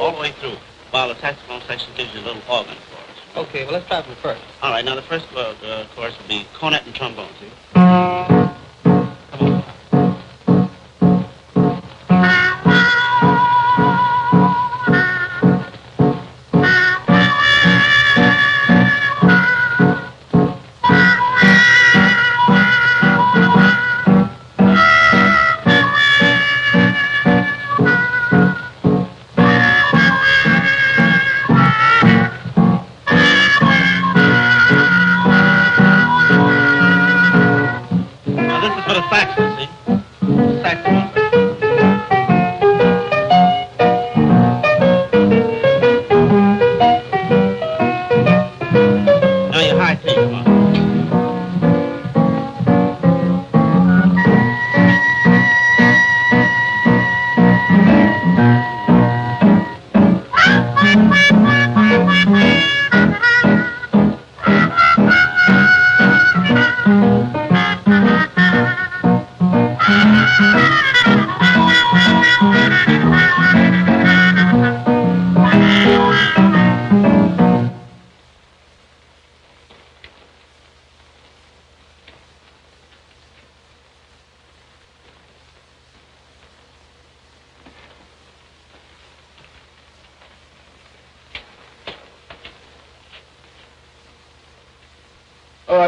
all the way through, while the saxophone section gives you a little organ chorus. Okay, well, let's try from first. All right, now the first uh, uh chorus will be cornet and trombone, see?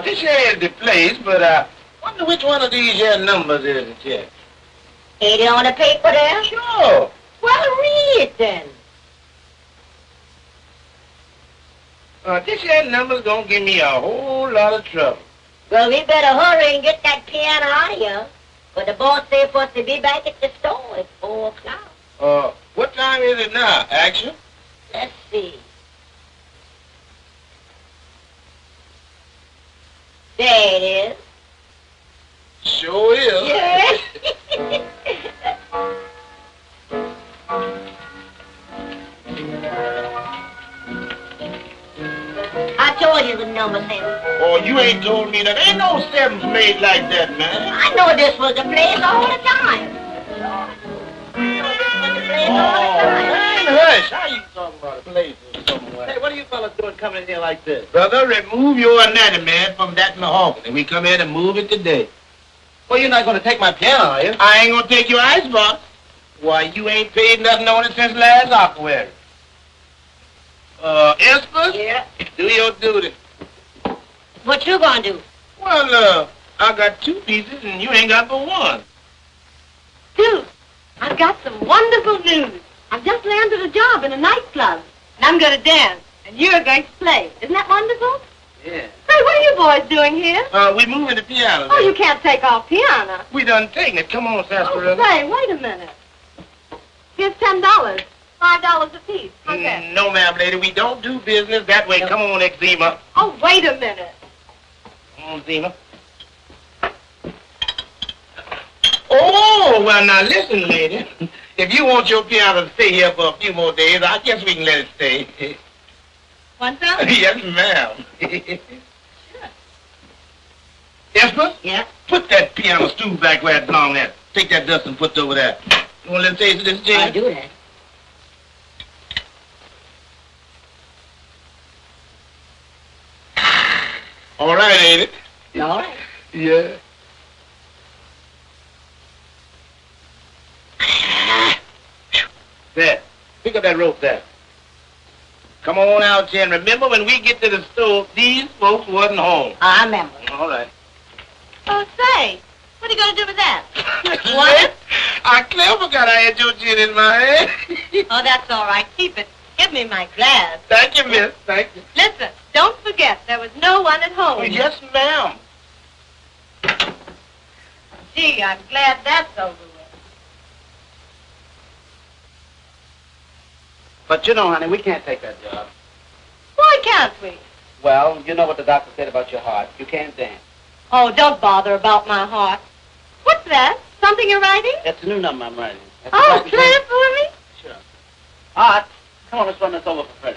This here is the place, but I wonder which one of these here numbers is it here? Ain't it on the paper there? Sure. Well, read it then. Uh, this here number's gonna give me a whole lot of trouble. Well, we better hurry and get that piano out of here. But the boss said for us to be back at the store at 4 o'clock. Uh, what time is it now, Action? Let's see. There it is. Sure is. Yeah. I told you the number seven. Oh, you ain't told me that. Ain't no sevens made like that, man. I know this was the place all the time. I know this was the place all the Oh, time. man, hush. How you talking about a place or somewhere? Hey, what are you fellas doing coming in here like this? Brother, remove your anatomy from that mahogany. We come here to move it today. Well, you're not going to take my piano, are you? I ain't gonna take your icebox. Why, you ain't paid nothing on it since last Aquary. Uh, Esper, Yeah. do your duty. What you gonna do? Well, uh, I got two pieces and you ain't got but one. Dude, I've got some wonderful news. I've just landed a job in a nightclub, and I'm going to dance, and you're going to play. Isn't that wonderful? Yeah. Hey, what are you boys doing here? Uh, we moving the piano. Oh, you can't take off piano. We done taken it. Come on, Oh, Sarsaparilla. say, wait a minute. Here's ten dollars. Five dollars apiece. How's that? Mm, no, ma'am, lady. We don't do business that way. Come on, Eczema. Oh, wait a minute. Come on, Zema. Oh, well, now listen, lady. If you want your piano to stay here for a few more days, I guess we can let it stay. One thousand? yes, ma'am. Esper, Yeah. put that piano stool back where it belongs at. Take that dust and put it over there. You want a little taste of this, I Jane? do that. All right, ain't it? All right. Yeah. There. Pick up that rope there. Come on out here and remember when we get to the store, these folks wasn't home. I remember. All right. Oh, say, what are you going to do with that? What? I clear forgot I had your gin in my hand. Oh, that's all right. Keep it. Give me my glass. Thank you, miss. Thank you. Listen, don't forget, there was no one at home. Oh, yes, ma'am. Gee, I'm glad that's over But you know, honey, we can't take that job. Why can't we? Well, you know what the doctor said about your heart. You can't dance. Oh, don't bother about my heart. What's that? Something you're writing? That's a new number I'm writing. That's Oh, play it for me. Sure. Art, come on, let's run this over for Fredi.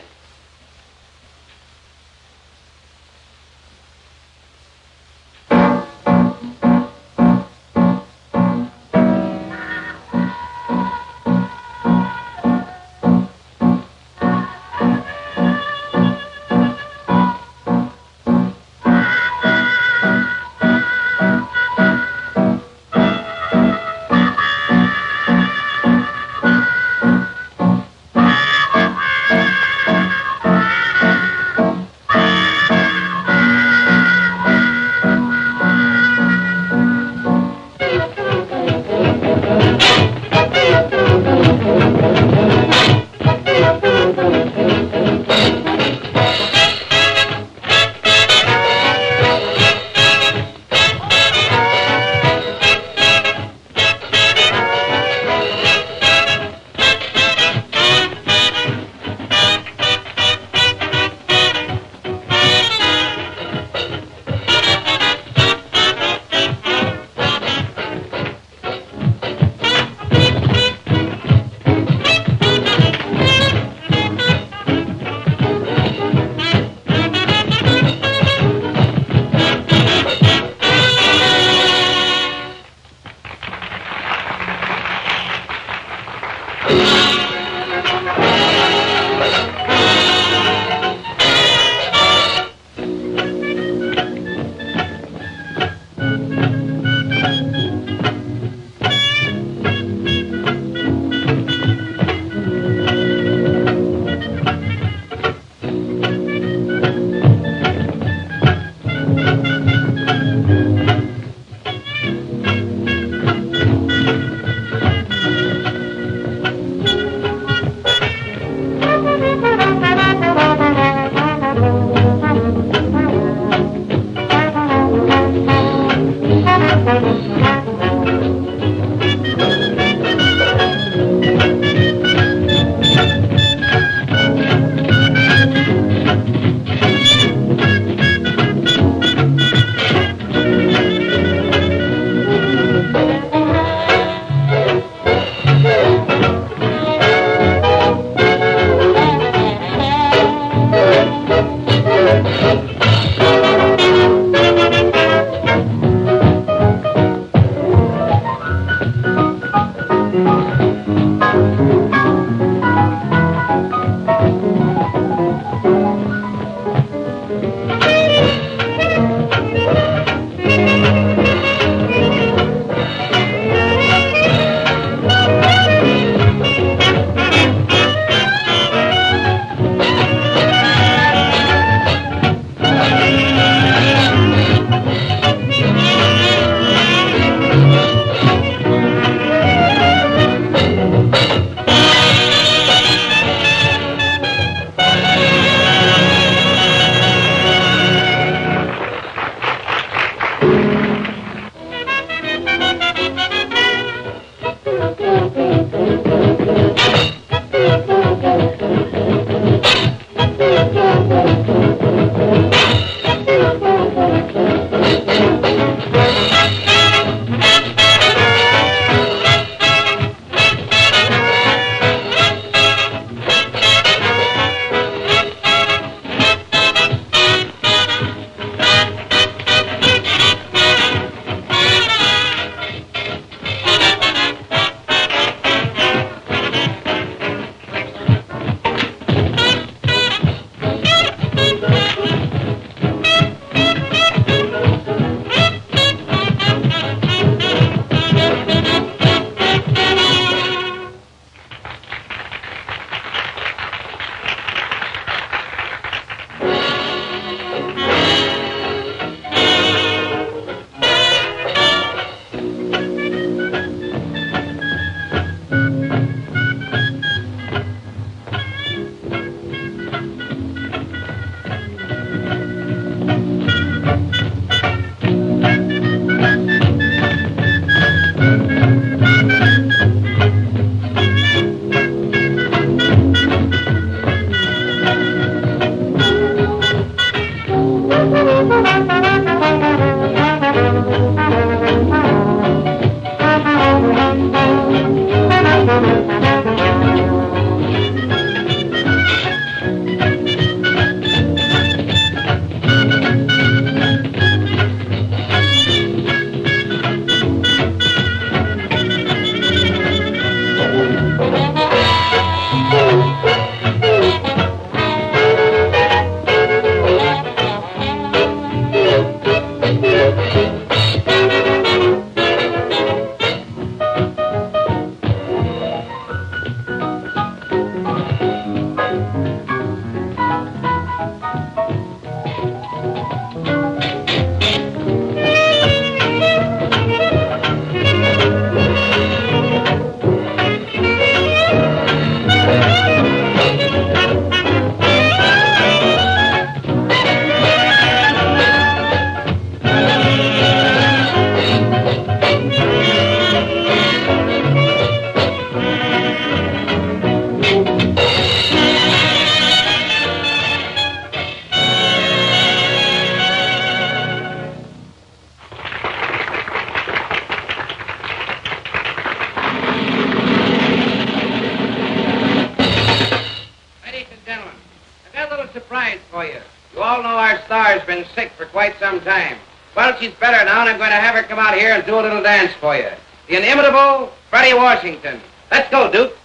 She's better now, and I'm going to have her come out here and do a little dance for you. The inimitable Fredi Washington. Let's go, Duke.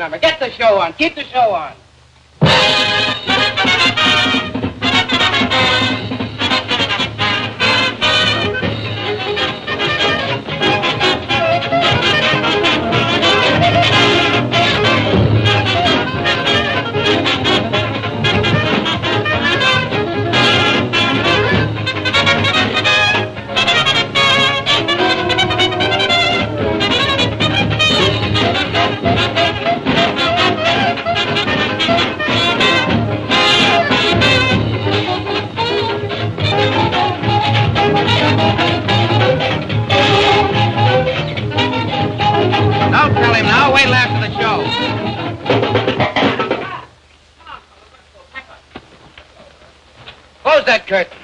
Number. Get the show on. Keep the show on. That curtain.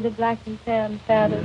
The black and tan feathers.